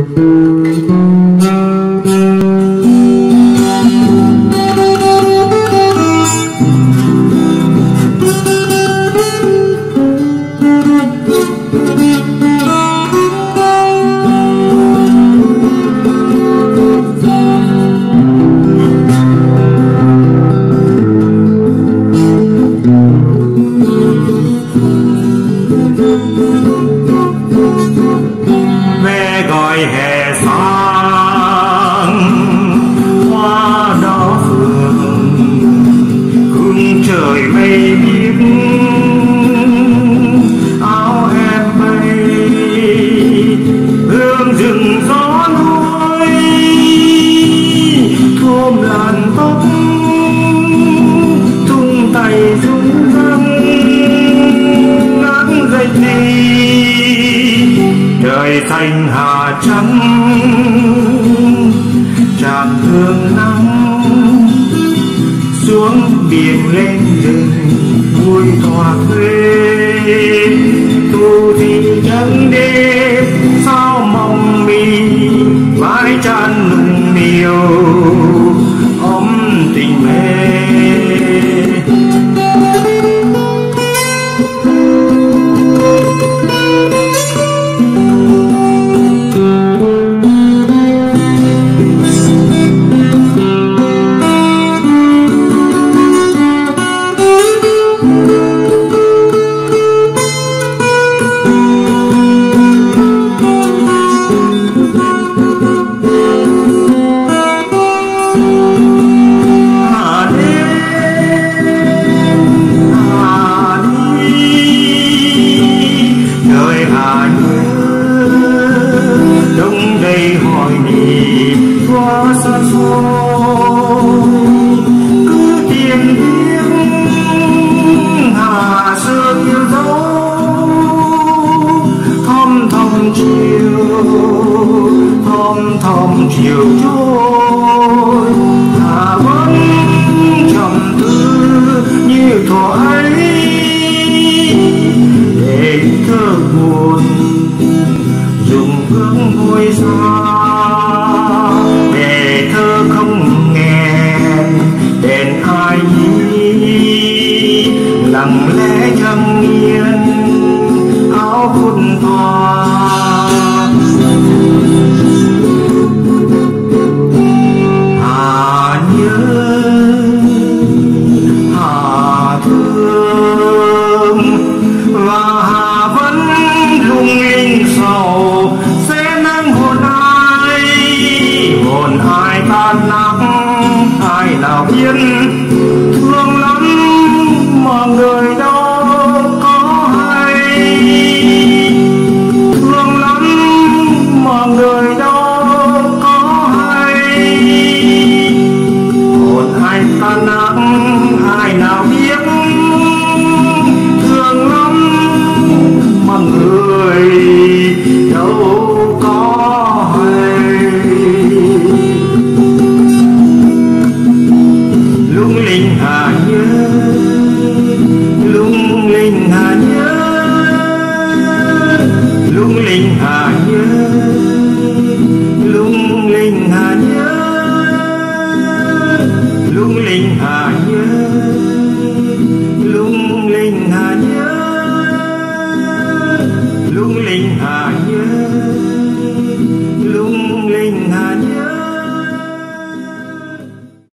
Mm-hmm. thành hà trắng tràn thương nắng xuống biển lên đường vui thỏa thuê. vì qua xa xôi cứ tìm tiếng hà xưa yêu dấu thom thom chiều thom thom chiều trôi hà vẫn trầm tư như thuở ấy tàn nát ai nào biết thương lắm mà người